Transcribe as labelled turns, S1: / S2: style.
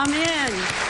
S1: Amen.